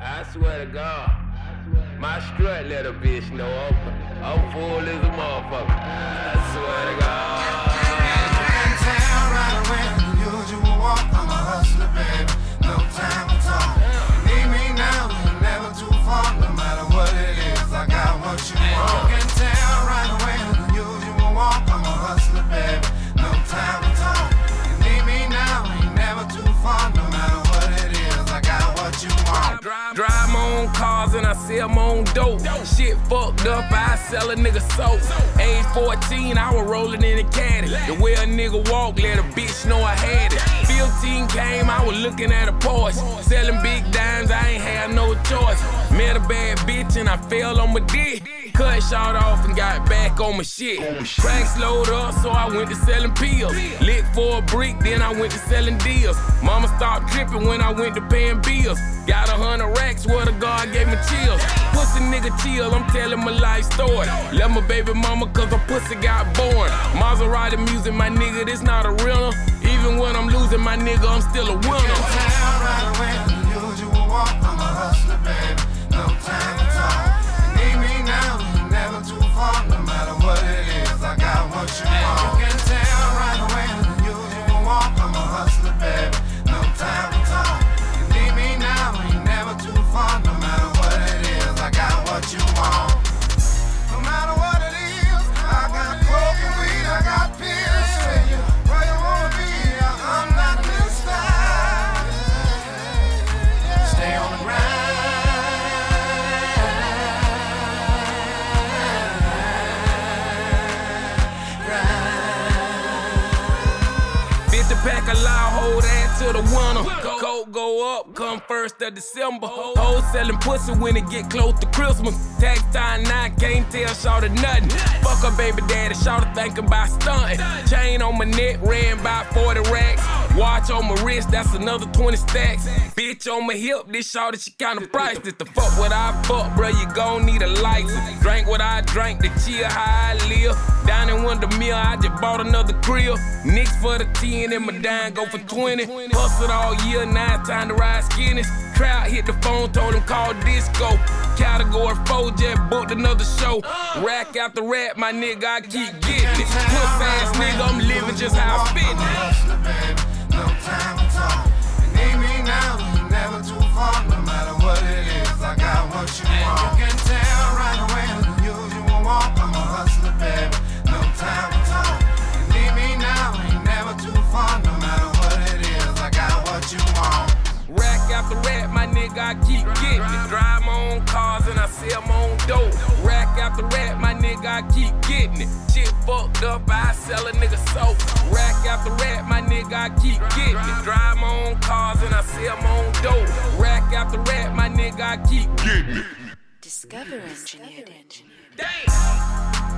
I swear to God, my strut a bitch know I'm, I'm full as a motherfucker. I sell my own dope. Shit fucked up, I sell a nigga soap. Age 14, I was rolling in a caddy. The way a nigga walk, let a bitch know I had it. 15 came, I was looking at a Porsche. Selling big dimes, I ain't had no choice. Met a bad bitch and I fell on my dick. Cut shot off and got back on my shit. Crack slowed up, so I went to selling pills. Lit for a brick, then I went to selling deals. Mama stopped tripping when I went to paying bills. Got a hundred racks, where the God gave me chills. Pussy nigga chill, I'm telling my life story. Love my baby mama cause her pussy got born. Maserati music, my nigga, this not a real Even when I'm losing, my nigga, I'm still a winner. Away the usual walk. I'm a hustler, baby. To the winter. Coke go up, come first of December. Hoes selling pussy when it get close to Christmas. Tax time now, can't tell shorty nothing. Fuck her baby daddy, shorty thinking about stunting. Chain on my neck, ran by 40 racks. Watch on my wrist, that's another 20 stacks. Bitch on my hip, this shorty, she kinda priceless. The fuck what I fuck, bruh, you gon' need a license. Drink what I drank, the chill how I live. Down in Wonder Mill, I just bought another crib. Knicks for the 10 and my dime go for 20. Hustled all year, now it's time to ride skinnies. Crowd hit the phone, told him call disco. Category 4, just booked another show. Rack after rap, my nigga, I keep getting it. Puss ass nigga, I'm living just how I spit it. I keep getting it. Drive my own cars and I sell my own dope. Rack after rap, my nigga, I keep getting it. Shit fucked up, I sell a nigga soap. Rack after rap, my nigga, I keep getting it. Drive my own cars and I sell my own dope. Rack after rap, my nigga, I keep getting it. Discover engineered. Damn.